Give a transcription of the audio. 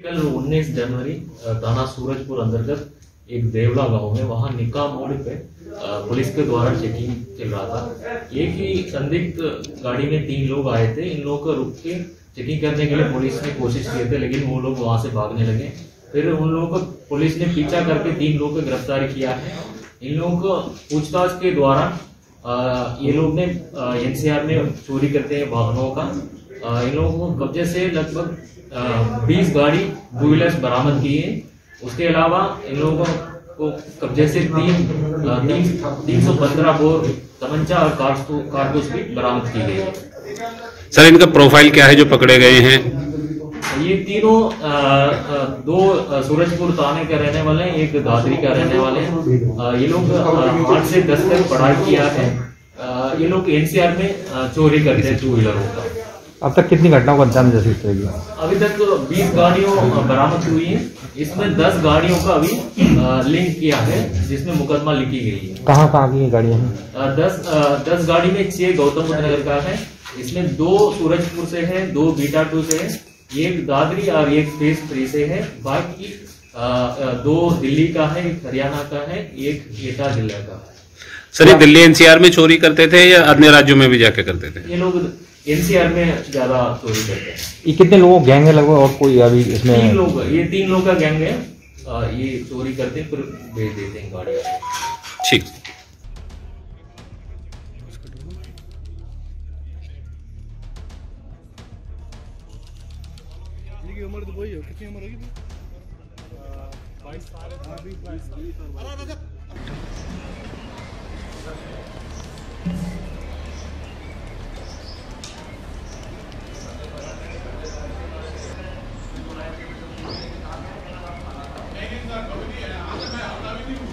कल 19 जनवरी थाना सूरजपुर अंतर्गत एक देवड़ा गाँव में वहाँ निका मोड़ पे पुलिस के द्वारा चेकिंग चल रहा था। एक ही संदिग्ध गाड़ी में तीन लोग आए थे, इन लोगों को रुक के चेकिंग करने के लिए पुलिस ने कोशिश किए थे, लेकिन वो लोग वहाँ से भागने लगे। फिर उन लोगों को पुलिस ने पीछा करके तीन लोगों को गिरफ़्तार किया है। इन लोगों को पूछताछ के द्वारा ये लोग ने एनसीआर में चोरी करते हैं वाहनों का। इन लोगों को कब्जे से लगभग बीस गाड़ी टू व्हीलर्स बरामद की है उसके अलावा इन लोगों को कब्जे से तीन तीन तीन सौ पंद्रह बोर तमंचा और कारतूस कारतूस भी बरामद की गई है। सर इनका प्रोफ़ाइल क्या है जो पकड़े गए हैं? ये तीनों दो सूरजपुर थाने के रहने वाले हैं एक दादरी का रहने वाले हैं। ये लोग आठ से दस तक पढ़ाई किया है। ये लोग एनसीआर में चोरी करते हैं टू व्हीलरों का। अब तक कितनी घटनाओं को अंजाम दे सकते हैं? अभी तक बीस गाड़ियों बरामद हुई है। इसमें दस गाड़ियों का अभी लिंक किया है जिसमें मुकदमा लिखी गई है। कहाँ कहाँ की गाड़ियाँ हैं? दस दस गाड़ी में छह गौतम बुद्ध नगर का है। इसमें दो सूरजपुर से है दो बीटा टू से है। एक दादरी और एक फ़ेज़ थ्री से है। बाकी दो दिल्ली का है एक हरियाणा का है एक एटा जिला का है। सर ये दिल्ली एनसीआर में चोरी करते थे या अन्य राज्यों में भी जाके करते थे? ये लोग एनसीआर में ज़्यादा चोरी करते हैं। ये कितने लोगों गैंग है लगभग और कोई अभी इसमें तीन लोग ये तीन लोग का गैंग है। ये चोरी करते हैं फिर बेच देते हैं गाड़ियाँ ठीक। उम्र तो वही हो कितनी उम्र होगी? बाईस साल बीस बाईस talk about. I mean,